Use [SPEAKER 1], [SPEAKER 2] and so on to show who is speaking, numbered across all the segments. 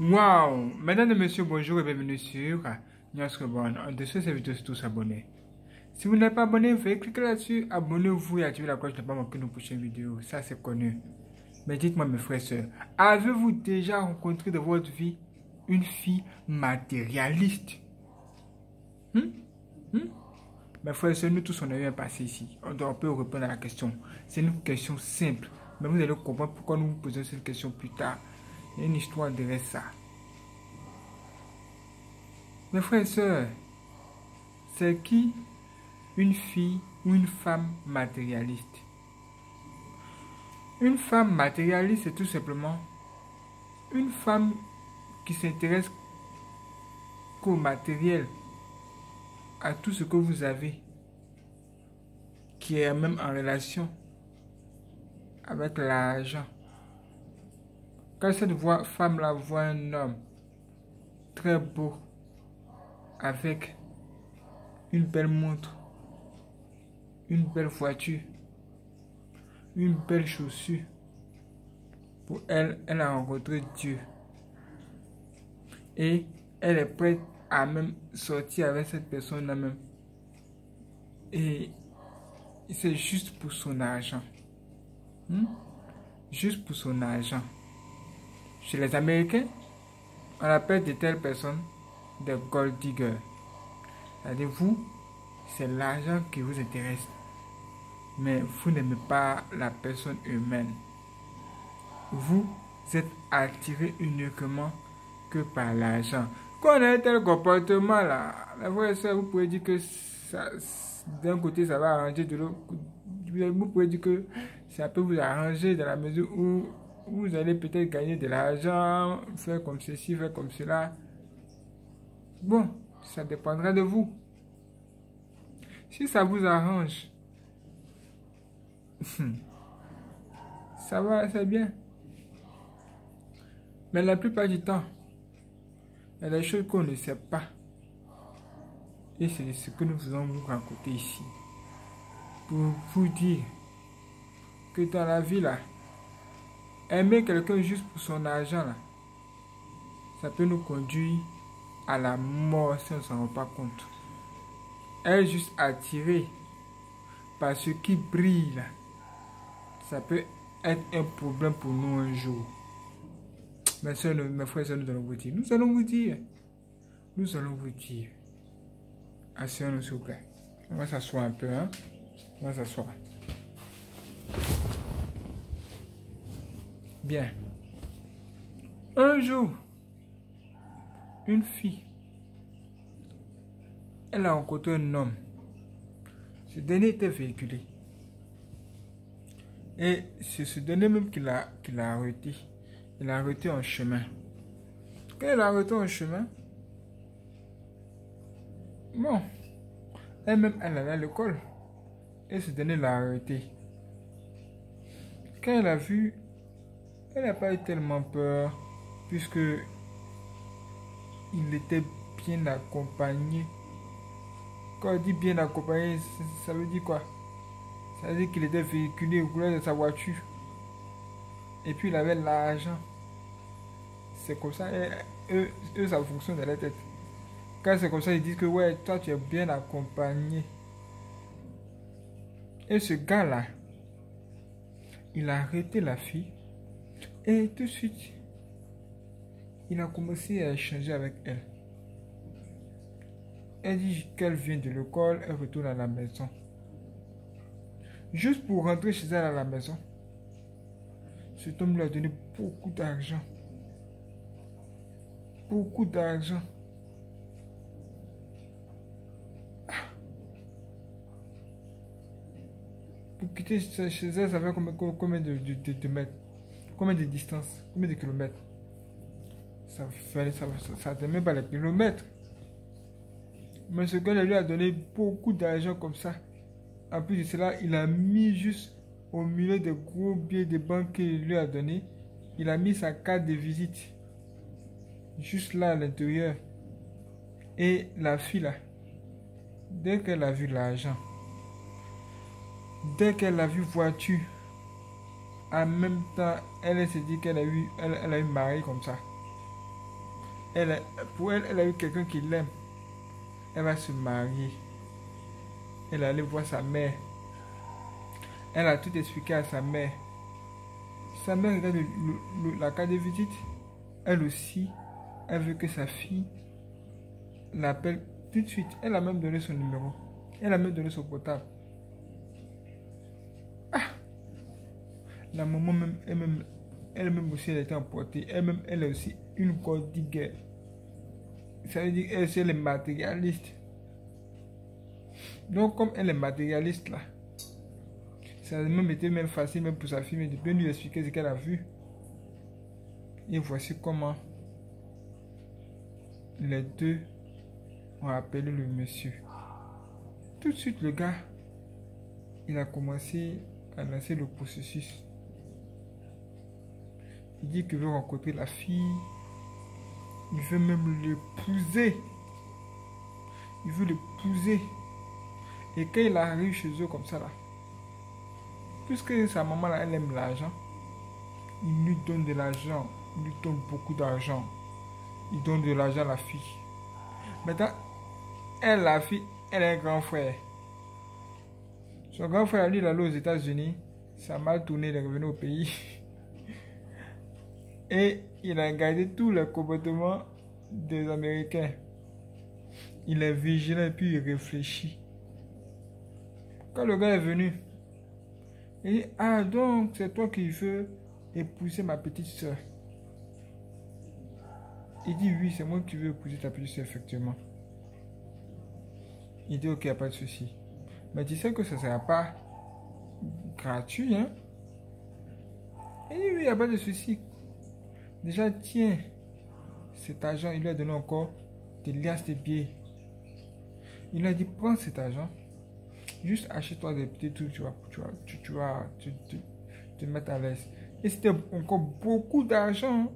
[SPEAKER 1] Wow Mesdames et messieurs, bonjour et bienvenue sur Bon. En dessous de cette vidéo, c'est tous abonnés. Si vous n'êtes pas abonné, veuillez cliquer là-dessus, abonnez-vous et activez la cloche pour ne pas manquer nos prochaines vidéos. Ça, c'est connu. Mais dites-moi, mes frères et sœurs, avez-vous déjà rencontré dans votre vie une fille matérialiste? Hmm? Hmm? Mes frères et sœurs, nous tous, on a eu un passé ici. On, doit, peut répondre à la question. C'est une question simple. Mais vous allez comprendre pourquoi nous vous posons cette question plus tard. Une histoire derrière ça. Mes frères et sœurs, c'est qui une fille ou une femme matérialiste? Une femme matérialiste, c'est tout simplement une femme qui s'intéresse qu'au matériel, à tout ce que vous avez, qui est même en relation avec l'argent. Quand cette femme-là voit un homme très beau, avec une belle montre, une belle voiture, une belle chaussure, pour elle, elle a rencontré Dieu. Et elle est prête à même sortir avec cette personne-là même. Et c'est juste pour son argent. Hmm? Juste pour son argent. Chez les Américains, on appelle de telles personnes des gold diggers. C'est-à-dire, vous, c'est l'argent qui vous intéresse. Mais vous n'aimez pas la personne humaine. Vous êtes attiré uniquement que par l'argent. Quand on a un tel comportement là, la vous pouvez dire que d'un côté ça va arranger, de l'autre, vous pouvez dire que ça peut vous arranger dans la mesure où vous allez peut-être gagner de l'argent, faire comme ceci, faire comme cela. Bon, ça dépendra de vous. Si ça vous arrange, ça va, c'est bien. Mais la plupart du temps, il y a des choses qu'on ne sait pas. Et c'est ce que nous faisons vous raconter ici. Pour vous dire que dans la vie là, Aimer quelqu'un juste pour son argent, là, ça peut nous conduire à la mort si on ne s'en rend pas compte. Être juste attiré par ce qui brille, là, ça peut être un problème pour nous un jour. Mes, soeurs, mes frères et nous allons vous dire. Nous allons vous dire. Nous allons vous dire. Asseyons-nous, s'il vous plaît. On va s'asseoir un peu. Hein? On va s'asseoir. Bien. Un jour, une fille, elle a rencontré un homme. Ce dernier était véhiculé. Et c'est ce dernier même qui l'a arrêté. Il l'a arrêté en chemin. Quand il l'a arrêté en chemin, bon, elle-même, elle allait à l'école. Et ce dernier l'a arrêté. Quand elle a vu elle n'a pas eu tellement peur puisque il était bien accompagné. Quand on dit bien accompagné, ça veut dire quoi? Ça veut dire qu'il était véhiculé au couleur de sa voiture. Et puis il avait l'argent. C'est comme ça. eux, ça fonctionne dans la tête. Quand c'est comme ça, ils disent que ouais, toi tu es bien accompagné. Et ce gars-là, il a arrêté la fille et tout de suite, il a commencé à échanger avec elle. Elle dit qu'elle vient de l'école, elle retourne à la maison. Juste pour rentrer chez elle à la maison, cet homme lui a donné beaucoup d'argent. Beaucoup d'argent. Ah. Pour quitter chez elle, ça fait combien, de, de, de, Combien de distance? Combien de kilomètres? Ça ça, ça, ça même pas les kilomètres. Mais ce gars lui a donné beaucoup d'argent comme ça. En plus de cela, il a mis juste au milieu des gros billets de banque qu'il lui a donné, il a mis sa carte de visite. Juste là à l'intérieur. Et la fille dès qu'elle a vu l'argent, dès qu'elle a vu voiture, en même temps, elle s'est dit qu'elle a eu, elle, a eu mari comme ça. Elle, pour elle, elle a eu quelqu'un qui l'aime. Elle va se marier. Elle allait voir sa mère. Elle a tout expliqué à sa mère. Sa mère regarde la carte de visite. Elle aussi, elle veut que sa fille l'appelle tout de suite. Elle a même donné son numéro. Elle a même donné son portable. Ah La maman même, elle-même, elle-même aussi, elle été emportée. Elle-même, elle est aussi une guerre. Ça veut dire qu'elle, elle est matérialiste. Donc, comme elle est matérialiste là, ça a même été même facile même pour sa fille de bien lui expliquer ce qu'elle a vu. Et voici comment les deux ont appelé le monsieur. Tout de suite, le gars, il a commencé à lancer le processus. Il dit qu'il veut rencontrer la fille. Il veut même l'épouser. Il veut l'épouser. Et quand il arrive chez eux comme ça, là, puisque sa maman, là, elle aime l'argent, il lui donne de l'argent. Il lui donne beaucoup d'argent. Il donne de l'argent à la fille. Maintenant, elle, la fille, elle a un grand frère. Son grand frère, lui, il est allé aux États-Unis. Ça a mal tourné, il est revenu au pays. Et il a gardé tous les comportements des Américains. Il est vigilant et puis il réfléchit. Quand le gars est venu, il dit Ah, donc c'est toi qui veux épouser ma petite soeur. Il dit Oui, c'est moi qui veux épouser ta petite soeur, effectivement. Il dit, ok, pas de souci. Mais tu sais que ça ne sera pas gratuit, hein? Il dit, oui, il n'y a pas de souci. Déjà, tiens, cet argent, il lui a donné encore des liasses de billets. Il lui a dit, prends cet argent, juste achète-toi des petits trucs, tu vas, tu vas, tu, te mettre à l'aise. Et c'était encore beaucoup d'argent, hein.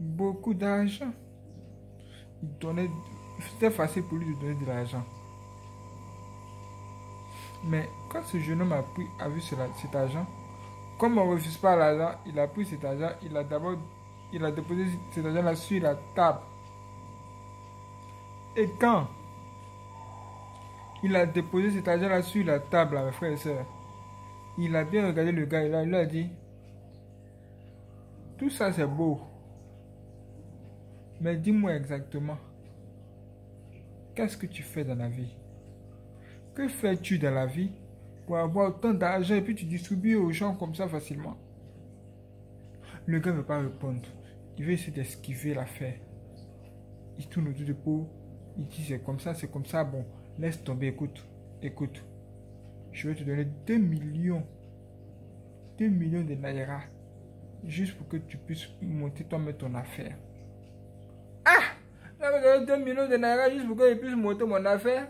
[SPEAKER 1] beaucoup d'argent. Il donnait, c'était facile pour lui de donner de l'argent. Mais quand ce jeune homme a, pris, a vu cet argent, comme on ne refuse pas l'argent, il a pris cet argent, il a d'abord il a déposé cet argent-là sur la table. Et quand il a déposé cet argent-là sur la table, mes frères et sœurs, il a bien regardé le gars, il lui a dit, tout ça c'est beau, mais dis-moi exactement, qu'est-ce que tu fais dans la vie? Que fais-tu dans la vie pour avoir autant d'argent et puis tu distribues aux gens comme ça facilement? Le gars ne veut pas répondre. Il veut essayer d'esquiver l'affaire. Il tourne autour de peau. Il dit c'est comme ça, c'est comme ça. Bon, laisse tomber, écoute. Écoute. Je vais te donner 2 millions. 2 millions de naira. Juste pour que tu puisses monter toi-même ton affaire. Ah! Je vais 2 millions de naira juste pour que je puisse monter mon affaire.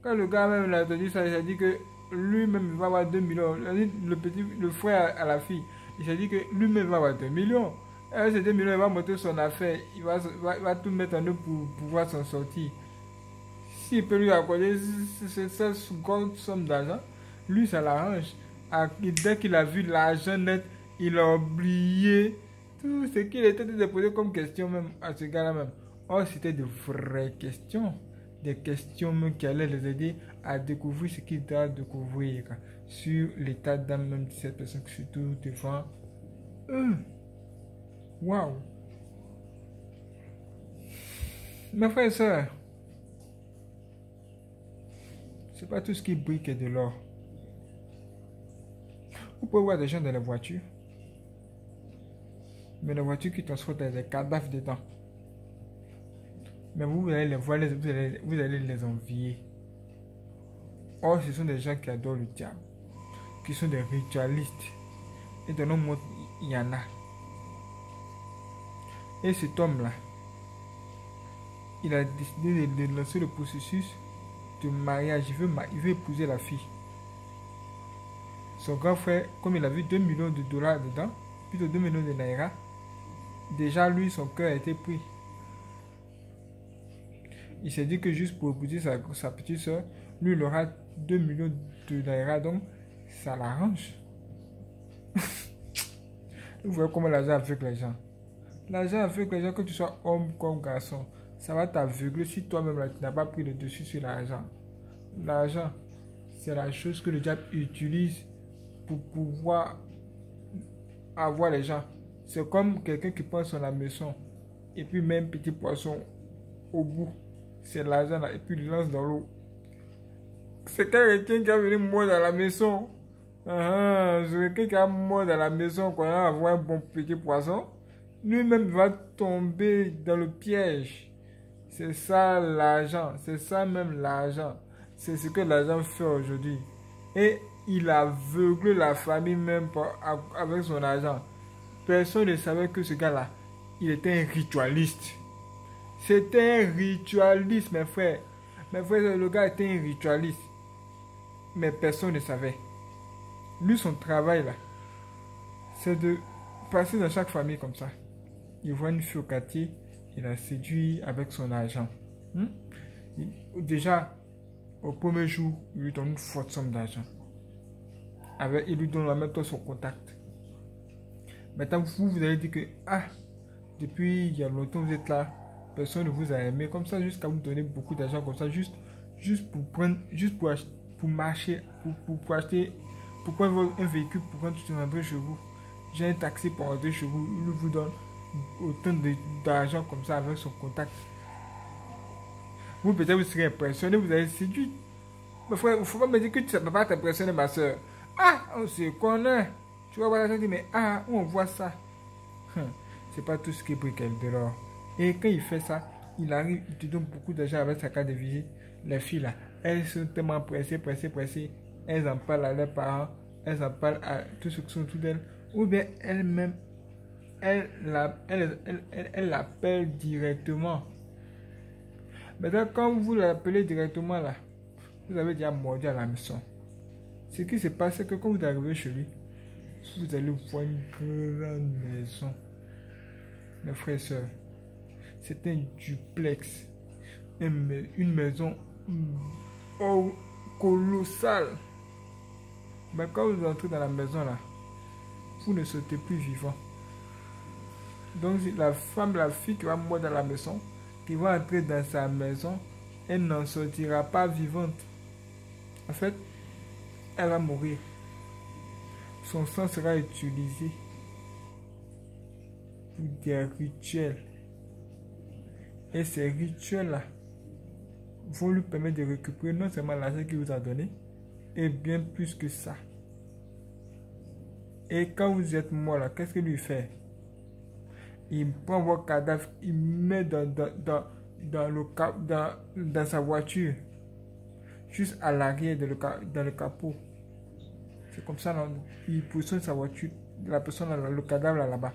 [SPEAKER 1] Quand le gars même l'a dit ça, il s'est dit que lui-même va avoir 2 millions. Le petit, le frère à la fille, il s'est dit que lui-même va avoir 2 millions. 2 millions, il va monter son affaire, il va, va, tout mettre en œuvre pour pouvoir s'en sortir. S'il peut lui accorder cette grande somme d'argent, lui, ça l'arrange. Dès qu'il a vu l'argent net, il a oublié tout ce qu'il était déposé comme question même à ce gars-là même. Oh, c'était de vraies questions des questions qui allaient les aider à découvrir ce qu'ils doivent découvrir sur l'état d'âme même de cette personne trouve devant eux. Waouh! Mes frères et sœurs, c'est pas tout ce qui brille qui est de l'or. Vous pouvez voir des gens dans la voiture, mais la voiture qui transporte des cadavres dedans. Mais vous, allez les voir, vous allez, les envier. Or, ce sont des gens qui adorent le diable, qui sont des ritualistes. Et dans nos mondes, il y en a. Et cet homme-là, il a décidé de, lancer le processus de mariage. Il veut, il veut épouser la fille. Son grand frère, comme il a vu 2 millions de dollars dedans, plutôt 2 millions de naira, déjà lui, son cœur a été pris. Il s'est dit que juste pour épouser sa, sa petite soeur, lui, il aura 2 millions de naira, donc ça l'arrange. Vous voyez comment l'argent avec les gens. L'argent fait que, que tu sois homme comme garçon, ça va t'aveugler si toi-même tu n'as pas pris le dessus sur l'argent. L'argent, c'est la chose que le diable utilise pour pouvoir avoir les gens. C'est comme quelqu'un qui prend son maison et puis même petit poisson au bout. C'est l'argent là et puis il lance dans l'eau. C'est quelqu'un qui a venu mort dans la maison. Ah, c'est quelqu'un qui a mort dans la maison il a avoir un bon petit poisson. Lui-même va tomber dans le piège. C'est ça l'argent. C'est ça même l'argent. C'est ce que l'argent fait aujourd'hui. Et il aveugle la famille même avec son argent. Personne ne savait que ce gars-là, il était un ritualiste. C'était un ritualiste, mes frères. Mes frères, le gars était un ritualiste. Mais personne ne savait. Lui, son travail, là, c'est de passer dans chaque famille comme ça. Il voit une fille au quartier, il la séduit avec son argent. Hmm? Déjà, au premier jour, il lui donne une forte somme d'argent. il lui donne la même son contact. Maintenant, vous, vous allez dire que, ah, depuis il y a longtemps, vous êtes là, personne ne vous a aimé, comme ça, jusqu'à vous donner beaucoup d'argent, comme ça, juste, juste pour prendre, juste pour, pour marcher, pour, pour, acheter, pour prendre un véhicule, pour prendre rentrer chez vous. J'ai un taxi pour rentrer chez vous, il vous donne autant d'argent comme ça avec son contact. Vous peut-être vous serez impressionné, vous allez séduit. Mais il ne faut pas me dire que ça ne peut pas t'impressionner, ma soeur. Ah, on se connaît. Tu vas voir la dit, mais ah, on voit ça. Hum, c'est pas tout ce qui est briquet de l'or. Et quand il fait ça, il arrive, il te donne beaucoup d'argent avec sa carte de visite. Les filles là, elles sont tellement pressées, pressées, pressées. Elles en parlent à leurs parents, elles en parlent à tous ceux qui sont autour d'elles. Ou bien elles-mêmes, elle, elle, elle, directement. Maintenant, quand vous l'appelez directement là, vous avez déjà mordu à la maison. Ce qui se passe, c'est que quand vous arrivez chez lui, vous allez voir une grande maison. Mes frères et sœurs, c'est un duplex. Une maison oh, colossale. Mais quand vous entrez dans la maison là, vous ne sautez plus vivant. Donc la femme, la fille qui va mourir dans la maison, qui va entrer dans sa maison, elle n'en sortira pas vivante. En fait, elle va mourir. Son sang sera utilisé pour des rituels. Et ces rituels-là vont lui permettre de récupérer non seulement l'argent qu'il vous a donné, et bien plus que ça. Et quand vous êtes mort là, qu'est-ce qu'il lui fait? Il prend vos cadavres, il met dans, dans, dans, dans, le, dans, dans sa voiture, juste à l'arrière dans le capot. C'est comme ça, il positionne sa voiture, la personne, le cadavre là-bas.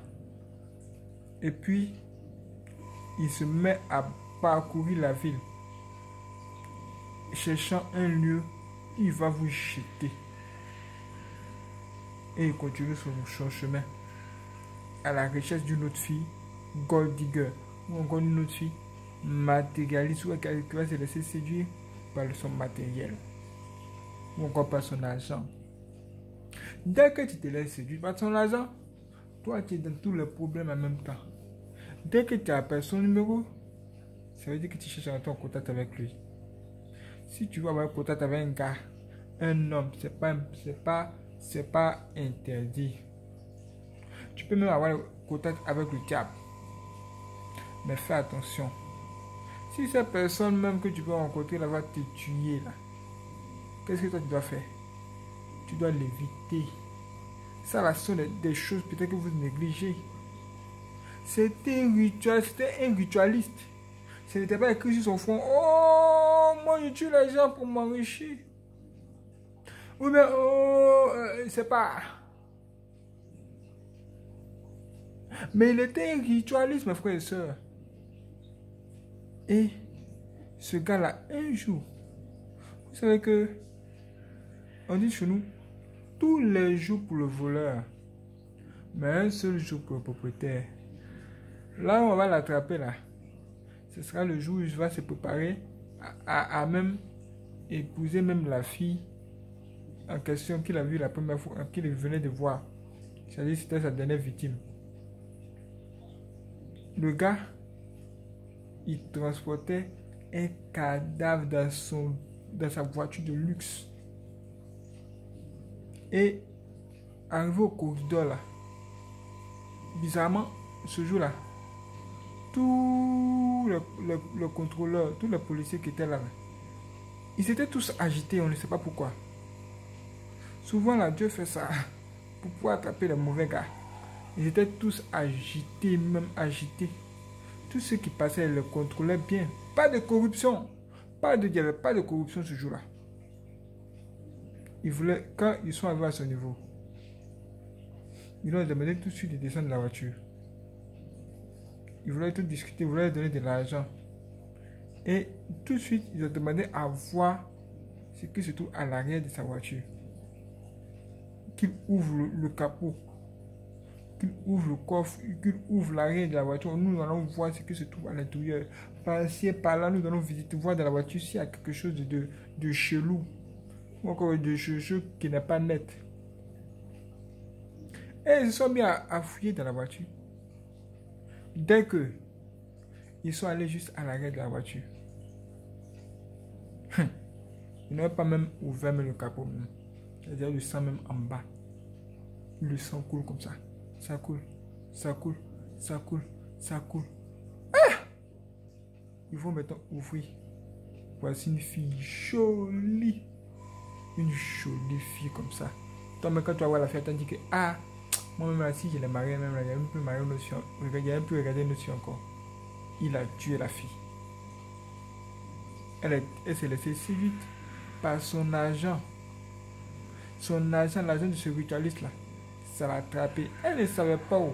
[SPEAKER 1] Et puis, il se met à parcourir la ville, cherchant un lieu, il va vous jeter. Et il continue son chemin à la recherche d'une autre fille, gold digger, ou encore une autre fille matérialiste, ou qui va se laisser séduire par son matériel, ou encore par son argent. Dès que tu te laisses séduire par son argent, toi tu es dans tous les problèmes en même temps. Dès que tu appelles son numéro, ça veut dire que tu cherches à entrer en contact avec lui. Si tu veux avoir contact avec un gars, un homme, c'est pas, c'est pas, c'est pas interdit. Tu peux même avoir contact avec le diable. Mais fais attention. Si cette personne même que tu peux rencontrer là va te tuer là, qu'est-ce que toi tu dois faire? Tu dois l'éviter. Ça, là, sont des choses peut-être que vous négligez. C'était un rituel, c'était un ritualiste. Ce n'était pas écrit sur son front. Oh, moi je tue les gens pour m'enrichir. Ou bien, oh, euh, c'est pas. Mais il était ritualiste, mes frères et sœurs. Et ce gars-là, un jour, vous savez que, on dit chez nous, tous les jours pour le voleur, mais un seul jour pour le propriétaire. Là, on va l'attraper là. Ce sera le jour où il va se préparer à, même épouser même la fille en question qu'il a vu la première fois, qu'il venait de voir. C'est-à-dire c'était sa dernière victime. Le gars, il transportait un cadavre dans, son, dans sa voiture de luxe. Et arrivé au corridor là, bizarrement, ce jour-là, tous les, contrôleurs, tous les policiers qui étaient là, ils étaient tous agités, on ne sait pas pourquoi. Souvent là, Dieu fait ça pour pouvoir attraper les mauvais gars. Ils étaient tous agités, même agités. Tous ceux qui passaient le contrôlaient bien. Pas de corruption. Pas de, il n'y avait pas de corruption ce jour-là. Ils voulaient, quand ils sont arrivés à ce niveau, ils leur ont demandé tout de suite de descendre de la voiture. Ils voulaient tout discuter, ils voulaient donner de l'argent. Et tout de suite, ils ont demandé à voir ce qui se trouve à l'arrière de sa voiture. Qu'il ouvre le capot qu'il ouvre le coffre, qu'il ouvre l'arrière de la voiture. Nous allons voir ce qui se trouve à l'intérieur. Par-ci et par-là, nous allons visiter, voir dans la voiture s'il y a quelque chose de, de chelou. Ou encore de chose qui n'est pas net. Et ils se sont mis à, fouiller dans la voiture. Dès que ils sont allés juste à l'arrière de la voiture. Ils n'avaient pas même ouvert le capot. C'est-à-dire le sang même en bas. Le sang coule comme ça ça coule, ça coule, ça coule, ça coule. Ah Il faut maintenant ouvrir. Voici une fille jolie. Une jolie fille comme ça. Toi, mais quand tu vas voir la fille, tu dis que, ah, moi-même, si je l'ai mariée, même là, il même plus marié notion. Il plus regardé notion encore. Il a tué la fille. Elle, elle s'est laissée si vite par son agent. Son agent, l'agent de ce ritualiste là ça l'a attrapé. Elle ne savait pas où.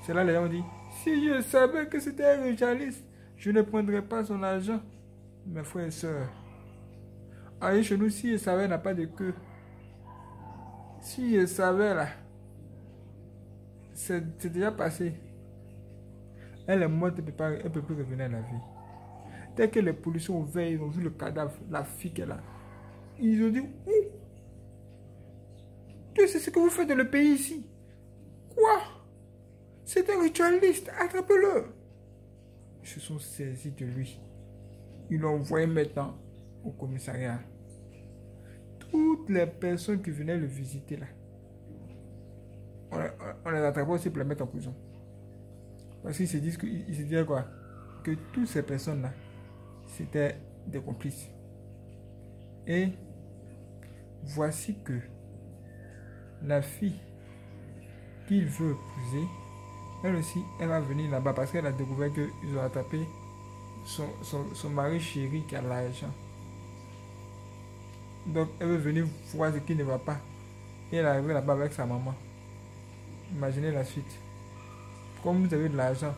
[SPEAKER 1] C'est là les gens dit, si je savais que c'était un ritualiste, je ne prendrais pas son argent. Mes frères et sœurs. Allez chez nous, si je savais, n'a pas de queue. Si je savais là, c'est déjà passé. Elle est morte, elle ne peut, plus revenir à la vie. Dès que les policiers ont ouvert, ils vu le cadavre, la fille qu'elle a. Ils ont dit, c'est ce que vous faites dans le pays ici. Quoi? C'est un ritualiste, attrapez-le. Ils se sont saisis de lui. Ils l'ont envoyé maintenant au commissariat. Toutes les personnes qui venaient le visiter là, on, les attrapait aussi pour les mettre en prison. Parce qu'ils se disent que, se disaient quoi? Que toutes ces personnes-là, c'était des complices. Et voici que la fille qu'il veut épouser, elle aussi, elle va venir là-bas parce qu'elle a découvert qu'ils ont attrapé son, son, mari chéri qui a l'argent. Donc, elle veut venir voir ce qui ne va pas. Et elle arrive là-bas avec sa maman. Imaginez la suite. Comme vous avez de l'argent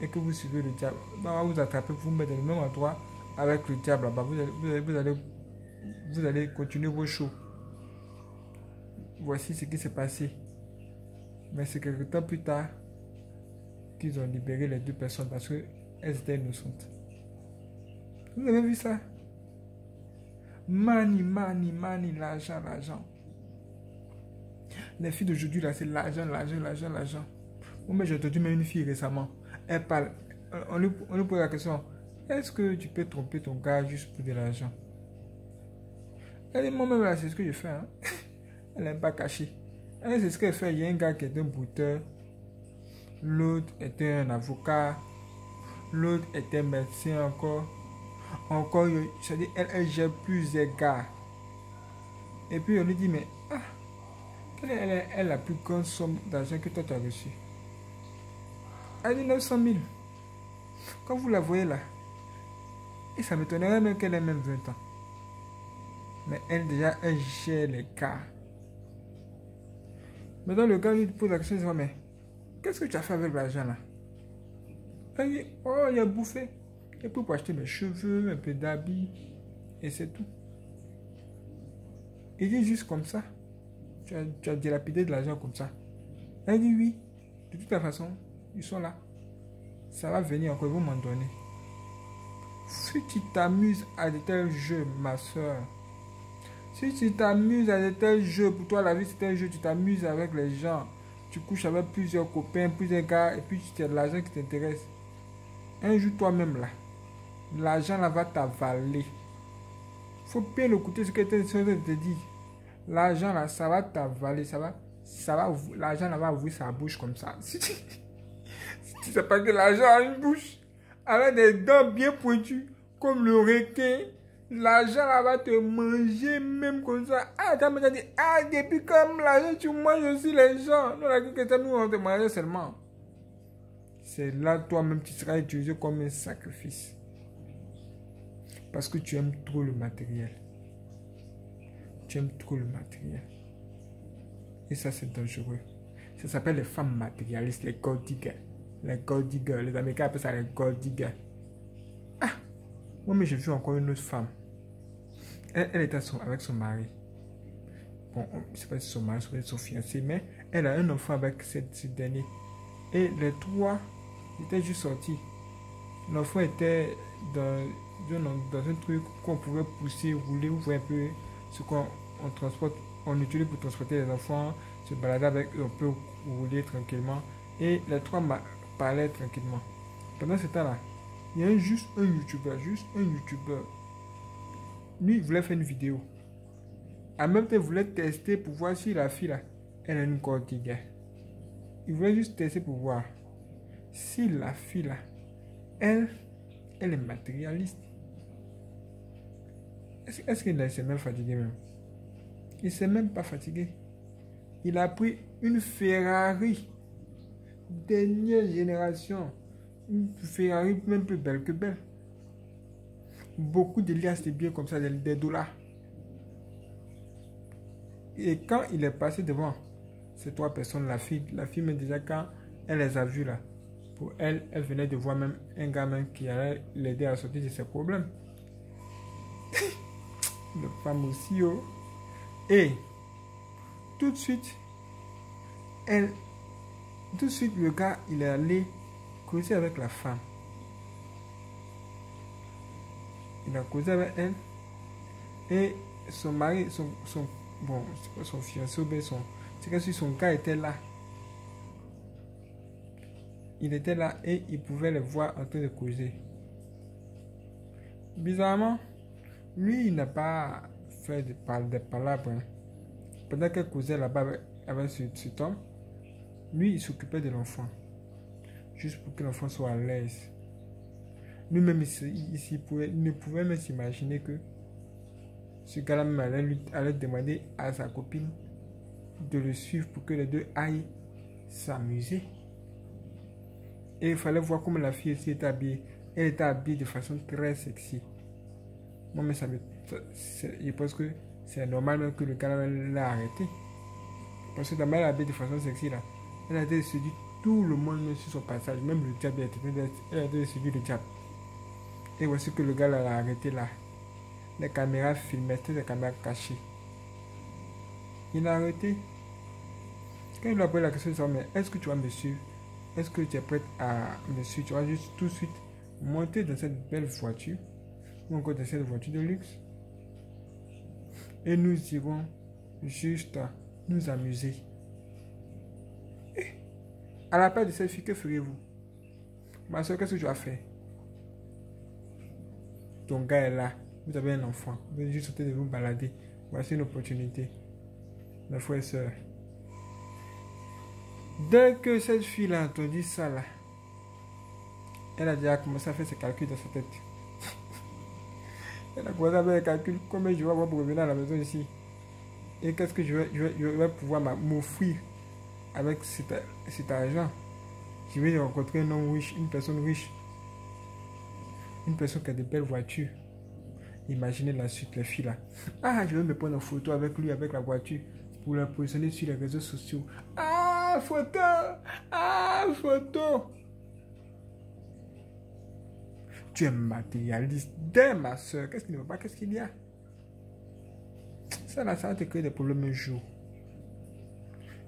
[SPEAKER 1] et que vous suivez le diable, on va vous attraper, vous mettre dans le même endroit avec le diable là-bas. Vous allez, vous, allez, vous allez continuer vos shows voici ce qui s'est passé. Mais c'est quelque temps plus tard qu'ils ont libéré les deux personnes parce qu'elles étaient innocentes. Vous avez vu ça? Mani, mani, mani, l'argent, l'argent. Les filles d'aujourd'hui, là, c'est l'argent, l'argent, l'argent, l'argent. Moi, mais j'ai entendu même une fille récemment. Elle parle. On lui, on pose la question est-ce que tu peux tromper ton gars juste pour de l'argent? Elle dit moi-même, là, c'est ce que je fais. Hein? Elle n'aime pas cacher. Elle, c'est ce qu'elle fait. Il y a un gars qui est un bouteur. L'autre était un avocat. L'autre était médecin encore. Encore, c'est-à-dire, elle, elle gère plusieurs gars. Et puis, on lui dit, mais, ah, quelle est, la plus grande somme d'argent que toi tu as reçu Elle dit 900 000. Quand vous la voyez là, et ça m'étonnerait même qu'elle ait même 20 ans. Mais elle, déjà, elle gère les cas. Maintenant, le gars lui pose la question, il dit, mais qu'est-ce que tu as fait avec l'argent là? Il dit, oh, il a bouffé. Et pour acheter mes cheveux, un peu d'habits, et c'est tout. Il dit juste comme ça. Tu as, tu as dilapidé de l'argent comme ça. Elle dit oui. De toute façon, ils sont là. Ça va venir encore, ils vont m'en donner. Si tu t'amuses à de tels jeux, ma soeur, si tu t'amuses à tel jeu, pour toi la vie c'est un jeu, tu t'amuses avec les gens, tu couches avec plusieurs copains, plusieurs gars, et puis tu as de l'argent qui t'intéresse. Un jour, toi-même, là, l'argent là va t'avaler. faut bien écouter ce que tu te dit. L'argent là, ça va t'avaler, ça va, ça va, l'argent là va ouvrir sa bouche comme ça. Si tu, si sais pas que l'argent a une bouche avec des dents bien pointues, comme le requin, l'argent là va te manger même comme ça. Ah, tu as dit, ah, depuis comme l'argent, tu manges aussi les gens? Nous, la que nous, on te mange seulement. C'est là, toi-même, tu seras utilisé comme un sacrifice. Parce que tu aimes trop le matériel. Tu aimes trop le matériel. Et ça, c'est dangereux. Ça s'appelle les femmes matérialistes, les gold diggers. Les gold diggers. Les Américains appellent ça les gold diggers. Ah! Moi, mais j'ai vu encore une autre femme. Elle, était avec son mari. Bon, je ne sais pas si son mari, son fiancé, mais elle a un enfant avec cette, dernier. Et les trois étaient juste sortis. L'enfant était dans dans un truc qu'on pouvait pousser, rouler, voyez un peu ce qu'on transporte, on utilise pour transporter les enfants, se balader avec, on peut rouler tranquillement. Et les trois parlaient tranquillement. Pendant ce temps-là, il y a juste un youtubeur, juste un youtubeur. Lui, il voulait faire une vidéo. En même temps, il voulait tester pour voir si la fille là, elle a une corde Il voulait juste tester pour voir si la fille là, elle, elle est matérialiste. Est-ce qu'il s'est même fatigué même? Il s'est même pas fatigué. Il a pris une Ferrari. Dernière génération. Une Ferrari même plus belle que belle. Beaucoup de liasses de bien comme ça, des, dollars. Et quand il est passé devant ces trois personnes, la fille, la fille, mais déjà quand elle les a vues là, pour elle, elle venait de voir même un gamin qui allait l'aider à sortir de ses problèmes. le femme aussi. Oh. Et tout de suite, elle, tout de suite, le gars, il est allé causer avec la femme. Il a causé avec elle. Et son mari, son, son son fiancé, son, c'est son gars était là. Il était là et il pouvait le voir en train de causer. Bizarrement, lui, il n'a pas fait de, des palabres. Hein. Pendant qu'elle causait là-bas avec, cet homme, lui, il s'occupait de l'enfant. Juste pour que l'enfant soit à l'aise. Lui-même, pouvait, ne pouvait même s'imaginer que ce gars-là allait, demander à sa copine de le suivre pour que les deux aillent s'amuser. Et il fallait voir comment la fille était habillée. Elle était habillée de façon très sexy. Moi, mais ça me. je pense que c'est normal que le gars l'a arrêté. Parce que dans ma habillée de façon sexy là, elle a été séduite tout le monde sur son passage, même le diable, elle a été le diable. Et voici que le gars l'a arrêté là. Les caméras filmaient, c'était des caméras cachées. Il l'a arrêté. Quand il lui a posé la question, mais est-ce que tu vas me suivre? Est-ce que tu es prête à me suivre? Tu vas juste tout de suite monter dans cette belle voiture ou encore de cette voiture de luxe. Et nous irons juste nous amuser. Et à la part de cette fille, que ferez-vous Ma soeur, qu'est-ce que tu as fait? Ton gars est là. Vous avez un enfant. Vous êtes juste en de vous balader. Voici une opportunité. Mes frères et soeurs. Dès que cette fille a entendu ça là, elle a déjà commencé à faire ses calculs dans sa tête. Elle a commencé à faire calcul combien je vais avoir pour revenir à la maison ici. Et qu'est-ce que je vais, je vais, pouvoir m'offrir avec cet, argent? Je vais rencontrer un homme riche, une personne riche. Une personne qui a de belles voitures. Imaginez la suite, les filles là. Ah, je vais me prendre en photo avec lui, avec la voiture, pour la positionner sur les réseaux sociaux. Ah, photo Ah, photo tu es matérialiste. Dès ma soeur, qu'est-ce qui ne va pas Qu'est-ce qu'il y a? Ça, là, ça va te créer des problèmes un jour.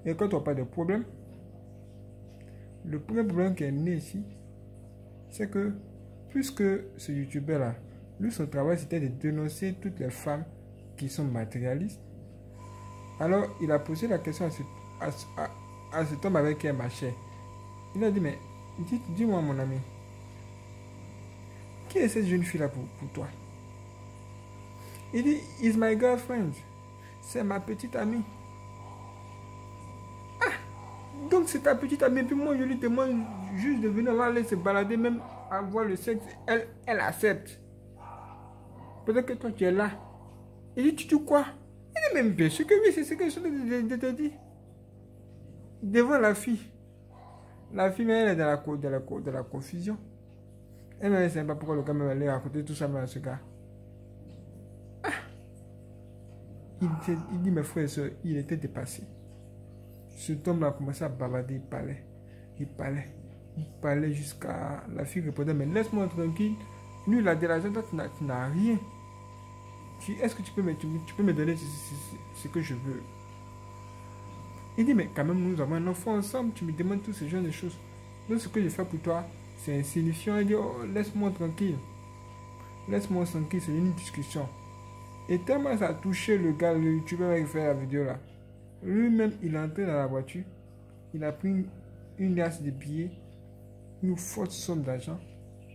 [SPEAKER 1] Et quand tu n'as pas de problème, le premier problème qui est né ici, c'est que, puisque ce youtubeur-là, lui, son travail, c'était de dénoncer toutes les femmes qui sont matérialistes, alors il a posé la question à, cet homme avec qui il marchait. Il a dit, mais dis-moi, mon ami, qui est cette jeune fille-là pour, pour toi? Il dit, is my girlfriend. C'est ma petite amie. Ah, donc c'est ta petite amie. Puis moi, je lui demande juste de venir là, aller se balader, même avoir le sexe. Elle, elle accepte. Peut-être que toi, tu es là. Il dit, tu dis quoi Il dit, même bien sûr que oui, c'est ce que je te dis. Devant la fille. La fille, elle est dans la, de la, de la confusion. Elle ne sait pas pourquoi le gars m'a allé raconter tout ça à ce gars. Ah. Il, il, dit, mes frères il était dépassé. Cet homme a commencé à bavarder, il parlait. Il parlait. Il parlait jusqu'à... La fille répondait, mais laisse-moi tranquille. Lui, il a de toi, tu n'as rien. Est-ce que tu peux me, tu, peux me donner ce, que je veux? Il dit, mais quand même, nous avons un enfant ensemble, tu me demandes tous ces genres de choses. Donc, ce que je fais pour toi, c'est insignifiant. Il dit, oh, laisse-moi tranquille. Laisse-moi tranquille, c'est une discussion. Et tellement ça a touché le gars, le youtubeur qui fait la vidéo là. Lui-même, il est entré dans la voiture. Il a pris une, une de billets, une forte somme d'argent,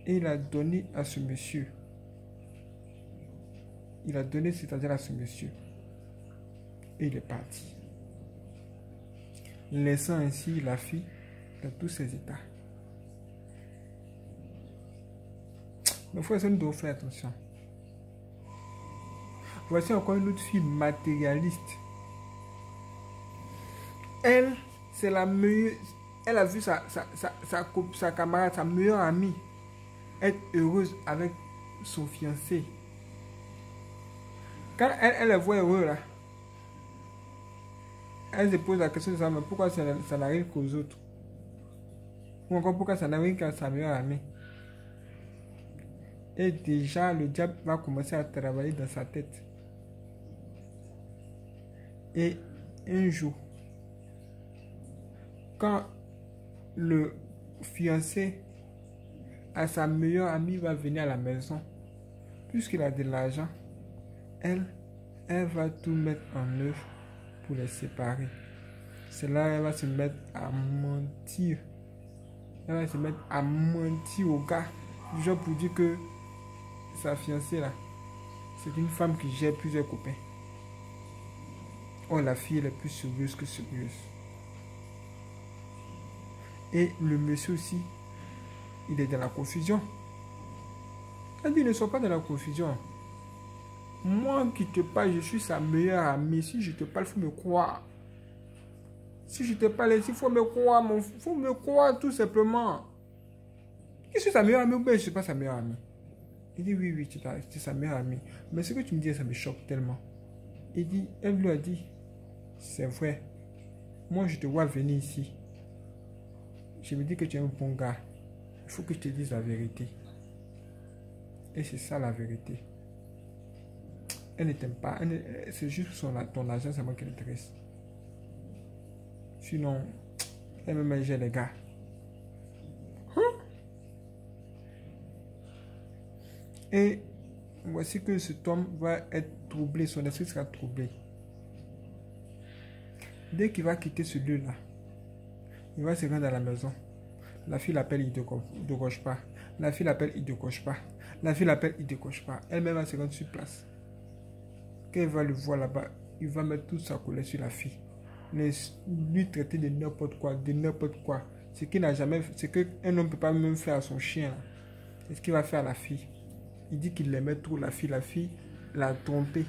[SPEAKER 1] et il a donné à ce monsieur il a donné cet argent à ce monsieur. Et il est parti. Laissant ainsi la fille dans tous ses états. Mais frère, nous faire attention. Voici encore une autre fille matérialiste. Elle, c'est la meilleure. Elle a vu sa, sa, sa, sa, sa camarade, sa meilleure amie, être heureuse avec son fiancé. Quand elle, elle voit heureux là, elle se pose la question de savoir pourquoi ça, n'arrive qu'aux autres? Ou encore pourquoi ça n'arrive qu'à sa meilleure amie? Et déjà, le diable va commencer à travailler dans sa tête. Et un jour, quand le fiancé à sa meilleure amie va venir à la maison, puisqu'il a de l'argent, elle, elle va tout mettre en œuvre pour les séparer. C'est là elle va se mettre à mentir. Elle va se mettre à mentir au gars. Genre pour dire que sa fiancée là, c'est une femme qui gère plusieurs copains. Oh, la fille, elle est plus sérieuse que sérieuse. Et le monsieur aussi, il est dans la confusion. Elle dit, ne sois pas dans la confusion. Moi qui te parle, je suis sa meilleure amie. Si je te parle, il faut me croire. Si je te parle, il faut me croire. Il faut me croire tout simplement. Je suis sa meilleure amie ou bien je ne suis pas sa meilleure amie? Il dit oui, oui, tu es sa meilleure amie. Mais ce que tu me dis, ça me choque tellement. Il dit, elle lui a dit, c'est vrai. Moi, je te vois venir ici. Je me dis que tu es un bon gars. Il faut que je te dise la vérité. Et c'est ça la vérité. Elle ne t'aime pas. C'est juste son, ton argent, c'est moi qui l'intéresse. Sinon, elle me met les gars. Hein? Et voici que cet homme va être troublé, son esprit sera troublé. Dès qu'il va quitter ce lieu-là, il va se rendre à la maison. La fille l'appelle, il ne décoche pas. La fille l'appelle, il ne décoche pas. La fille l'appelle, il ne décoche pas. Elle-même va se rendre sur place. Quand il va le voir là-bas, il va mettre toute sa colère sur la fille. lui traiter de n'importe quoi, de n'importe quoi. Ce qu'il n'a jamais c'est qu'un homme ne peut pas même faire à son chien. C'est ce qu'il va faire à la fille. Il dit qu'il aimait trop la fille. La fille l'a trompé.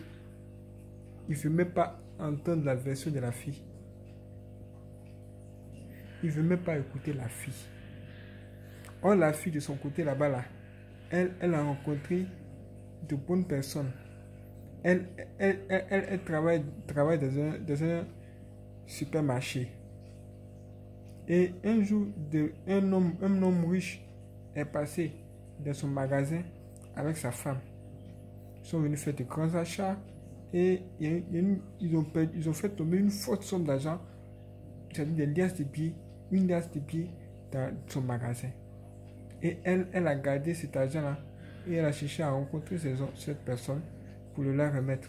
[SPEAKER 1] Il ne veut même pas entendre la version de la fille. Il ne veut même pas écouter la fille. Or, la fille de son côté là-bas, là, elle, elle a rencontré de bonnes personnes elle, elle, elle, travaille, travaille dans, un, dans un supermarché. Et un jour, de, un, homme, un homme riche est passé dans son magasin avec sa femme. Ils sont venus faire de grands achats et ils, ont, ils ont fait tomber une forte somme d'argent, c'est-à-dire des liasses de billets, une liasse de billets dans son magasin. Et elle, elle a gardé cet argent-là et elle a cherché à rencontrer cette personne pour le leur remettre.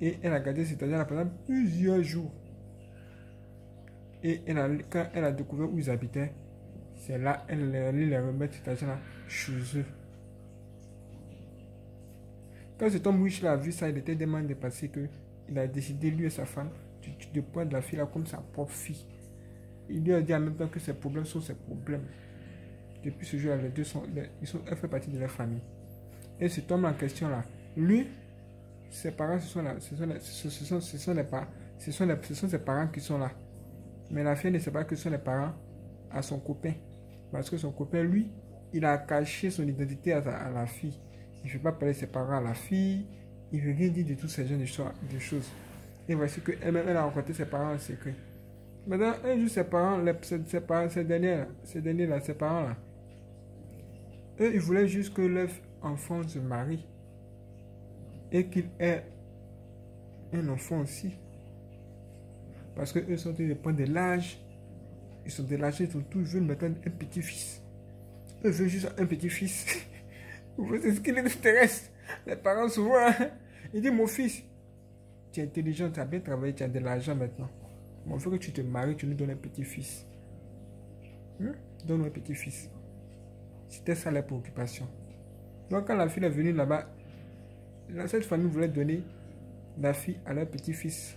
[SPEAKER 1] Et elle a gardé cet argent pendant plusieurs jours. Et elle quand elle a découvert où ils habitaient, c'est là elle allait les remettre cet argent-là chez eux. Quand cet homme riche a vu ça, il était tellement dépassé que il a décidé, lui et sa femme, de, prendre la fille là comme sa propre fille. Il lui a dit en même temps que ses problèmes sont ses problèmes. Depuis ce jour-là, les deux sont, ils sont, elle fait partie de leur famille. Et cet homme en question là, lui, ses parents, ce sont, là, ce sont, ce sont, ce sont, les, ce sont, ce sont ses parents qui sont là. Mais la fille ne sait pas que ce sont les parents à son copain. Parce que son copain, lui, il a caché son identité à, la fille. Il ne veut pas parler de ses parents à la fille. Il ne veut rien dire de tous ces genres de choses. Et voici qu'elle-même, elle a rencontré ses parents en secret. Maintenant, un jour, ses parents, ces derniers-là, ces derniers-là, ses parents-là, eux, ils voulaient juste que leur enfant se marie et qu'il ait un enfant aussi. Parce que eux sont des points de l'âge. Ils sont de l'âge, ils sont tous jeunes maintenant un petit-fils. Eux veulent juste un petit-fils. C'est ce qui les intéresse? Les parents souvent, hein. ils disent mon fils, tu es intelligent, tu as bien travaillé, tu as de l'argent maintenant. Il faut que tu te maries, tu nous donnes un petit-fils. Hmm? Donne-nous un petit-fils. C'était ça la préoccupation. Donc quand la fille est venue là-bas, cette famille voulait donner la fille à leur petit-fils.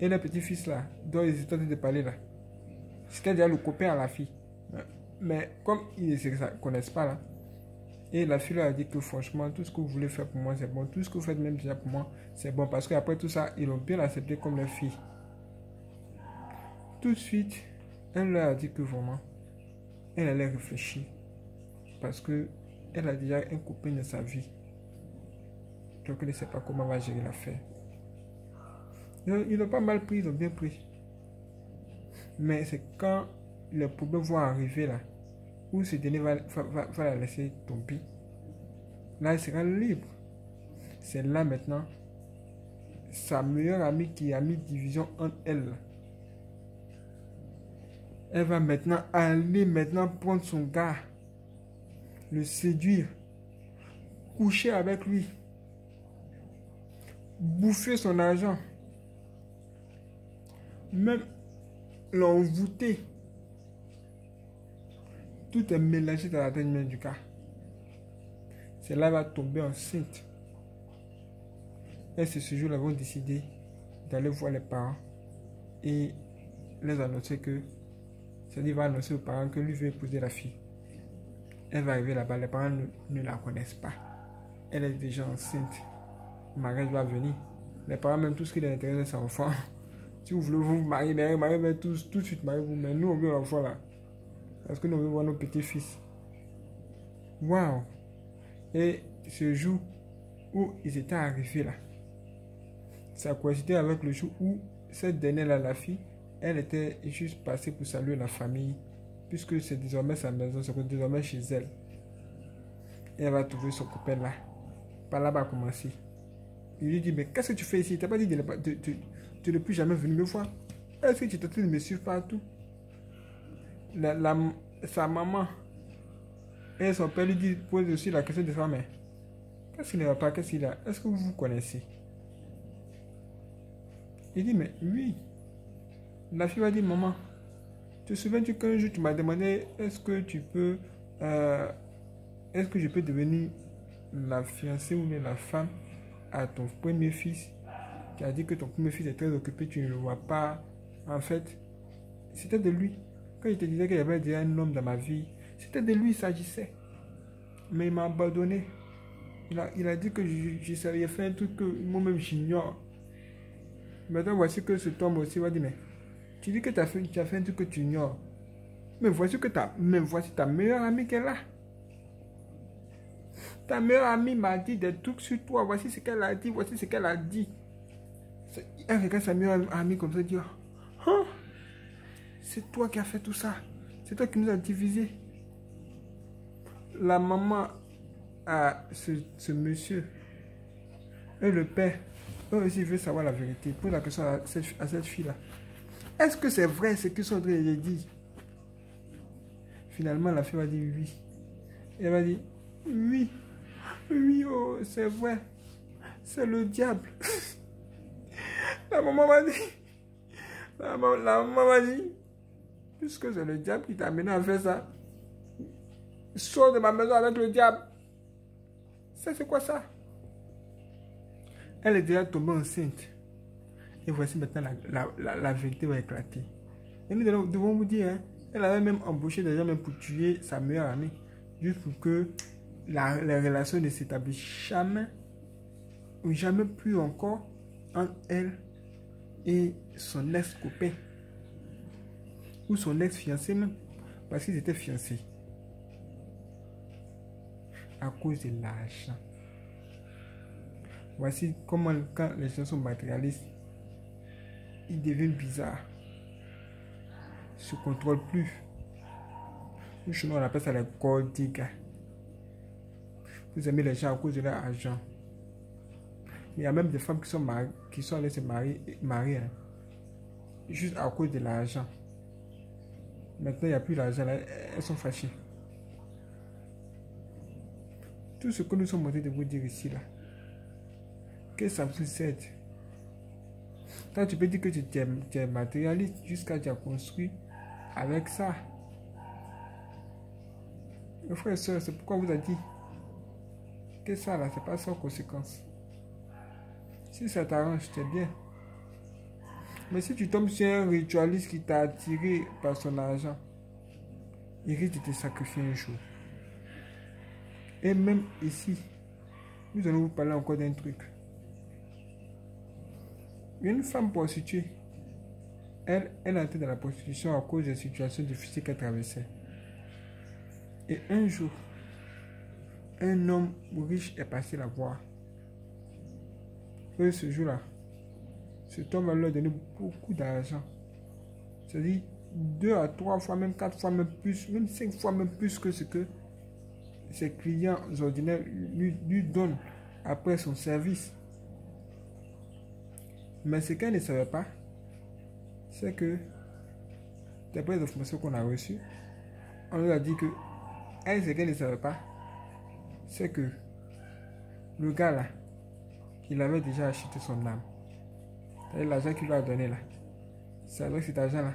[SPEAKER 1] Et le petit-fils là, dont ils étaient de parler là, c'était déjà le copain à la fille. Mais comme ils ne se connaissent pas là, et la fille a dit que franchement, tout ce que vous voulez faire pour moi, c'est bon. Tout ce que vous faites même déjà pour moi, c'est bon. Parce qu'après tout ça, ils ont bien accepté comme leur fille. Tout de suite, elle leur a dit que vraiment, elle allait réfléchir. Parce que elle a déjà un copain de sa vie. Donc elle ne sait pas comment va gérer l'affaire. Ils n'ont pas mal pris, ils ont bien pris. Mais c'est quand les problèmes vont arriver là, où ce dernier va, la laisser tomber, là elle sera libre. C'est là maintenant sa meilleure amie qui a mis division entre elle. Elle va maintenant aller maintenant prendre son gars, le séduire, coucher avec lui, bouffer son argent même l'envoûter. Tout est mélangé dans la tête du cas. C'est là va tomber enceinte. Et c'est ce jour-là vont décider d'aller voir les parents et les annoncer que c'est-à-dire va annoncer aux parents que lui veut épouser la fille. Elle va arriver là-bas, les parents ne, la connaissent pas. Elle est déjà enceinte. Le mariage va venir. Les parents, même tout ce qui les intéresse, c'est enfant. Si vous voulez vous marier, mariez, mariez tous, tout de suite, mariez-vous. Mais nous, on veut l'enfant là. Parce que nous, on veut voir nos petits-fils? Waouh! Et ce jour où ils étaient arrivés là, ça coïncidait avec le jour où cette dernière là, la fille, elle était juste passée pour saluer la famille, puisque c'est désormais sa maison, c'est désormais chez elle. Et elle va trouver son copain là. Par là va commencer. Il lui dit, mais qu'est-ce que tu fais ici? Tu n'as pas dit de, n'es plus jamais venu me voir. Est-ce que tu t'es de me suivre partout? La, Sa maman et son père lui disent, posent aussi la question de sa mère. Qu'est-ce qu'il ne va pas Qu'est-ce qu'il a? Est-ce que vous vous connaissez? Il dit, mais oui. La fille va dire, maman, te souviens-tu qu'un jour tu m'as demandé, est-ce que tu peux, euh, est-ce que je peux devenir la fiancée ou la femme à ton premier fils? Qui a dit que ton premier fils est très occupé, tu ne le vois pas. En fait, c'était de lui. Quand il te disait qu'il y avait déjà un homme dans ma vie, c'était de lui il s'agissait. Mais il m'a abandonné. Il a, il a dit que je, savais faire un truc que moi-même j'ignore. Maintenant, voici que ce homme aussi va dire, mais tu dis que tu as fait, fait un truc que tu ignores. Mais voici que ta, mais voici ta meilleure amie qui est là. Ta meilleure amie m'a dit des trucs sur toi. Voici ce qu'elle a dit. Voici ce qu'elle a dit. Elle regarde sa meilleure amie comme ça hein? C'est toi qui as fait tout ça. C'est toi qui nous as divisés. La maman à ce, monsieur et le père, eux aussi veulent savoir la vérité. Pose la question à cette, fille-là. Est-ce que c'est vrai ce que a dit Finalement, la fille va dire oui. Elle va dire oui. Oui, oh, c'est vrai. C'est le diable. La maman m'a dit, la maman, m'a dit, puisque c'est le diable qui t'a amené à faire ça, sors de ma maison avec le diable. C'est quoi ça? Elle est déjà tombée enceinte. Et voici maintenant la, la, la, vérité va éclater. Et nous devons vous dire, hein, elle avait même embauché des gens pour tuer sa meilleure amie. Juste pour que la, les relations ne s'établissent jamais, ou jamais plus encore, entre elle et son ex-copain. Ou son ex-fiancé même. Parce qu'ils étaient fiancés. À cause de l'argent. Voici comment quand les gens sont matérialistes, ils deviennent bizarres. Ils se contrôlent plus. Nous, on appelle ça les gold Vous aimez les gens à cause de leur argent. Il y a même des femmes qui sont, mariées, qui sont allées se marier, marier hein, juste à cause de l'argent. Maintenant, il n'y a plus d'argent, elles sont fâchées. Tout ce que nous sommes montés de vous dire ici, là, que ça vous aide. Toi, tu peux dire que tu es, matérialiste jusqu'à tu as construit avec ça. Mes frères et soeurs, c'est pourquoi vous a dit que ça, là, c'est pas sans conséquence. Si ça t'arrange, c'est bien. Mais si tu tombes sur un ritualiste qui t'a attiré par son argent, il risque de te sacrifier un jour. Et même ici, nous allons vous parler encore d'un truc. Une femme prostituée, elle, elle entrée dans la prostitution à cause des situations difficiles qu'elle traversait. Et un jour, un homme riche est passé la voir. Et ce jour-là, cet homme va leur donner beaucoup d'argent. C'est-à-dire deux à trois fois, même quatre fois, même plus, même cinq fois, même plus que ce que ses clients ordinaires lui, lui donnent après son service. Mais ce qu'elle ne savait pas, c'est que, d'après les informations qu'on a reçues, on lui a dit que, elle, ce qu'elle ne savait pas, c'est que le gars là, il avait déjà acheté son âme. C'est l'argent qu'il lui a donné là. C'est avec cet argent-là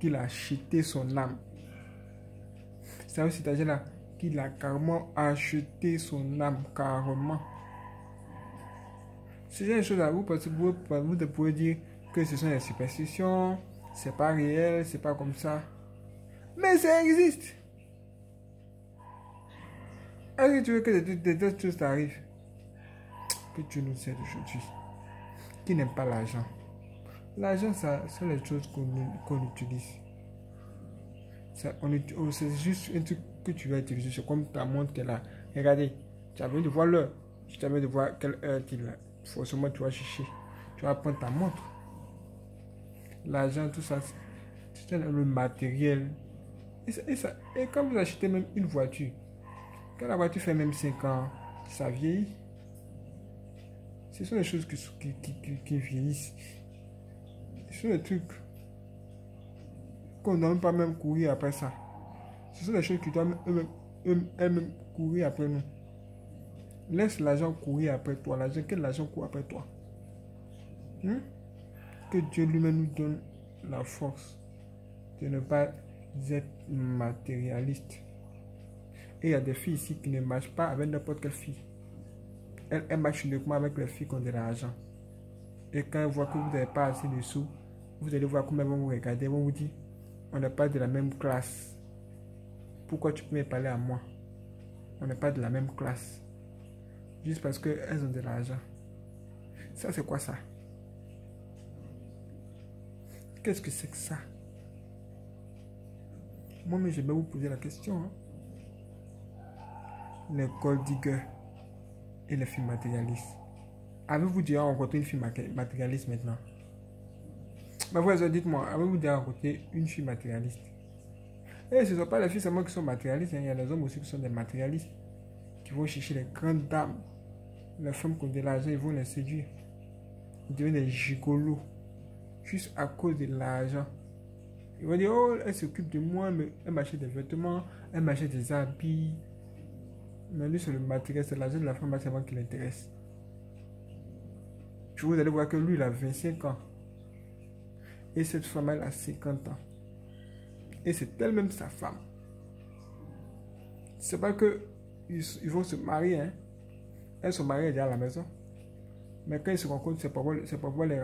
[SPEAKER 1] qu'il a acheté son âme. C'est avec cet argent-là qu'il a carrément acheté son âme, carrément. C'est une chose à vous parce que vous, vous pouvez dire que ce sont des superstitions, c'est pas réel, c'est pas comme ça. Mais ça existe. Est-ce que tu veux que des, choses t'arrivent? Que tu nous aide aujourd'hui. Qui n'aime pas l'argent L'argent, ça, c'est les choses qu'on utilise. C'est juste un truc que tu vas utiliser. C'est comme ta montre est là. Regardez, tu as besoin de voir l'heure. Tu as besoin de voir quelle heure il est forcément tu vas chercher. Tu vas prendre ta montre. L'argent, tout ça, c'est le matériel. Et, ça, et, quand vous achetez même une voiture, quand la voiture fait même 5 ans, ça vieillit. Ce sont les choses qui, qui, qui, qui vieillissent. Ce sont les trucs qu'on doit pas même courir après ça. Ce sont les choses qui doivent elles-mêmes courir après nous. Laisse l'argent courir après toi. L'argent, l'argent court après toi hein? Que Dieu lui-même nous donne la force de ne pas être matérialiste. Et il y a des filles ici qui ne marchent pas avec n'importe quelle fille. Elles, marchent uniquement avec les filles qui ont de l'argent. Et quand elles voient que vous n'avez pas assez de sous, vous allez voir comment elles vont vous regarder. Elles vont vous dire, on n'est pas de la même classe. Pourquoi tu peux me parler à moi? On n'est pas de la même classe juste parce qu'elles ont de l'argent. Ça, c'est quoi ça? Qu'est-ce que c'est que ça? Moi, mais je vais vous poser la question. Hein. Les gold les filles matérialistes. Avez-vous déjà rencontré une fille matérialiste maintenant? Mais vous, dites-moi, avez-vous déjà rencontré une fille matérialiste Et eh, ce ne sont pas les filles seulement qui sont matérialistes, hein. il y a les hommes aussi qui sont des matérialistes, qui vont chercher les grandes dames les femmes qui ont de l'argent, ils vont les séduire. Ils deviennent des gigolos. Juste à cause de l'argent. Ils vont dire, oh, elle s'occupe de moi, mais elle m'achète des vêtements, elle m'achète des habits. Mais lui, c'est le matériel, c'est l'argent de la femme seulement qui l'intéresse. Puis vous allez voir que lui, il a 25 ans. Et cette femme, elle a 50 ans. Et c'est elle-même sa femme. C'est pas que ils, vont se marier, hein Elle, son mari est déjà à la maison. Mais quand ils se rencontrent, c'est pour, voir les